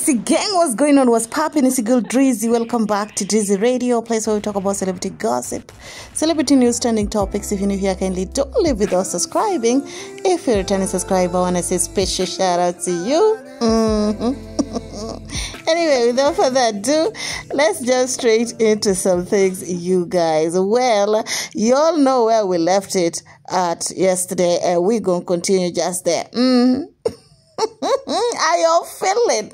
Yes, gang, what's going on? What's popping? It's your girl Drezzy. Welcome back to Drezzy Radio, place where we talk about celebrity gossip, celebrity news, trending topics. If you're new here, kindly don't leave without subscribing. If you're a returning subscriber, I want to say special shout out to you. Mm-hmm. anyway, without further ado, let's jump straight into some things, you guys. Well, you all know where we left it at yesterday, and we're going to continue just there. Mm-hmm. How y'all feeling?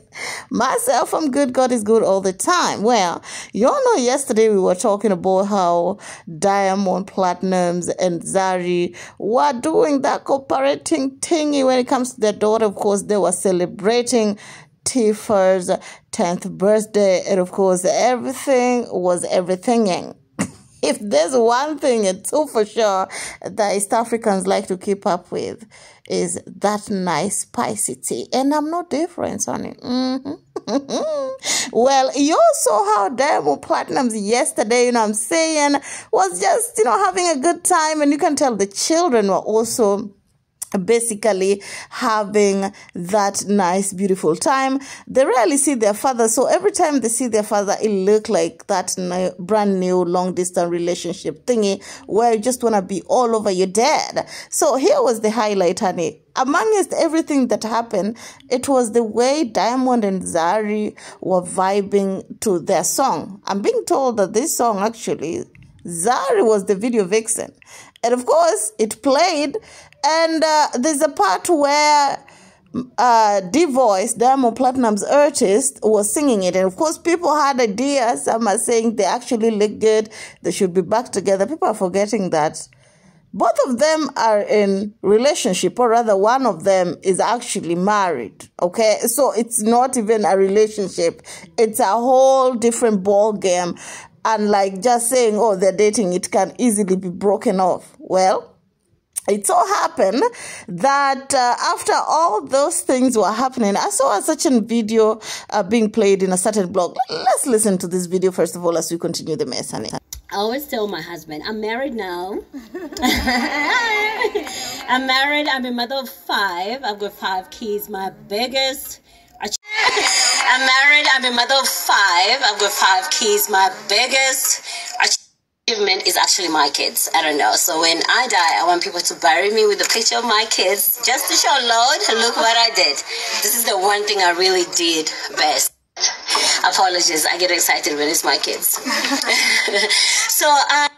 Myself, I'm good. God is good all the time. Well, y'all know yesterday we were talking about how Diamond Platnumz and Zari were doing that cooperating thingy when it comes to their daughter. Of course, they were celebrating Tiffah's 10th birthday. And of course, everything was everythinging if there's one thing and two for sure that East Africans like to keep up with is that nice spicy tea. And I'm no different, honey. Mm-hmm. well, you saw how Diamond Platnumz yesterday, you know I'm saying, was just, you know, having a good time. And you can tell the children were also basically having that nice beautiful time they rarely see their father so every time they see their father it look like that brand new long distance relationship thingy where you just want to be all over your dad so here was the highlight honey amongst everything that happened, it was the way Diamond and Zari were vibing to their song. I'm being told that this song actually, Zari was the video vixen. And of course, it played and uh, there's a part where uh, D-Voice, Diamond Platnumz artist, was singing it. And of course, people had ideas. Some are saying they actually look good. They should be back together. People are forgetting that both of them are in relationship, or rather, one of them is actually married. Okay, so it's not even a relationship; it's a whole different ball game. And like just saying, "Oh, they're dating," it can easily be broken off. Well it so happened that uh, after all those things were happening, I saw a certain video uh, being played in a certain blog. Let's listen to this video first of all as we continue the mess, honey. I always tell my husband, I'm married now. I'm married. I'm a mother of five. I've got five kids. My biggest. I'm married. I'm a mother of five. I've got five kids. My biggest achievement is actually my kids. I don't know. So when I die, I want people to bury me with a picture of my kids just to show, Lord, look what I did. This is the one thing I really did best. Apologies. I get excited when it's my kids. so, uh,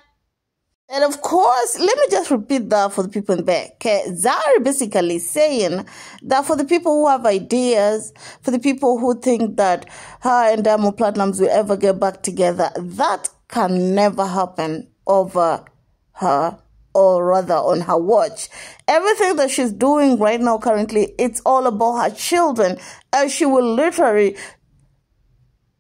and of course, let me just repeat that for the people in the back. Okay? Zari basically saying that for the people who have ideas, for the people who think that her and Diamond Platnumz will ever get back together, that can never happen over her or rather on her watch. Everything that she's doing right now currently, it's all about her children and she will literally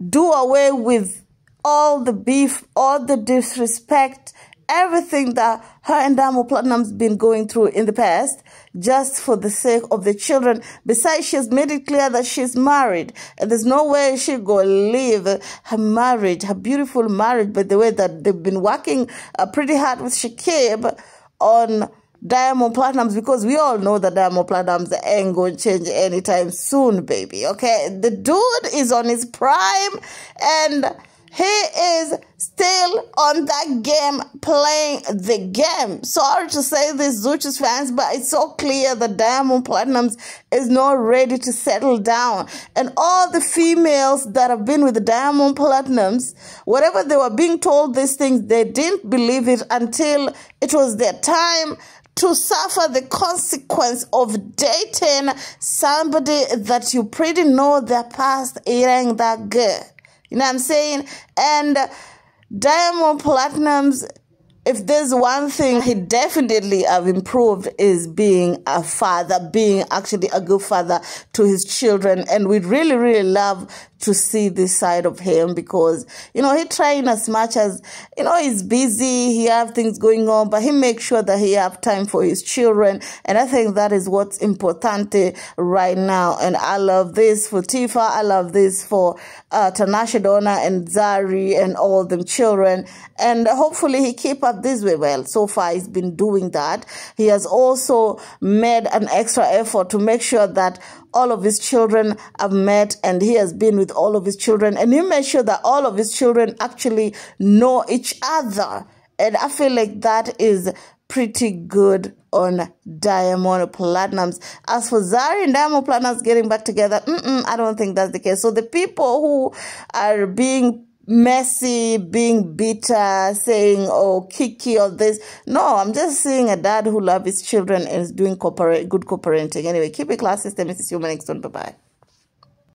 do away with all the beef, all the disrespect, everything that her and Diamond Platnumz been going through in the past just for the sake of the children. Besides, she's made it clear that she's married and there's no way she go leave her marriage, her beautiful marriage, by the way that they've been working uh, pretty hard with Shakib on Diamond Platnumz because we all know that Diamond Platnumz ain't going to change anytime soon, baby. Okay, the dude is on his prime and he is still on that game playing the game. Sorry to say this, Zuchu's fans, but it's so clear that Diamond Platnumz is not ready to settle down. And all the females that have been with the Diamond Platnumz, whatever they were being told these things, they didn't believe it until it was their time to suffer the consequence of dating somebody that you pretty know their past ain't that good. You know what I'm saying? And Diamond Platnumz if there's one thing he definitely have improved is being a father, being actually a good father to his children. And we really, really love to see this side of him because, you know, he trying as much as, you know, he's busy, he have things going on, but he makes sure that he have time for his children. And I think that is what's important right now. And I love this for Tiffah. I love this for uh, Tanasha Donna and Zari and all them children. And hopefully he keep up this way. Well, so far he's been doing that. He has also made an extra effort to make sure that all of his children have met and he has been with all of his children and he made sure that all of his children actually know each other. And I feel like that is pretty good on Diamond Platnumz. As for Zari and Diamond Platnumz getting back together, I don't think that's the case. So the people who are being messy, being bitter, saying, oh, Kiki or this. No, I'm just seeing a dad who loves his children and is doing corporate, good co-parenting. Anyway, keep it classy. Stay Mrs. Human Next one. Bye-bye.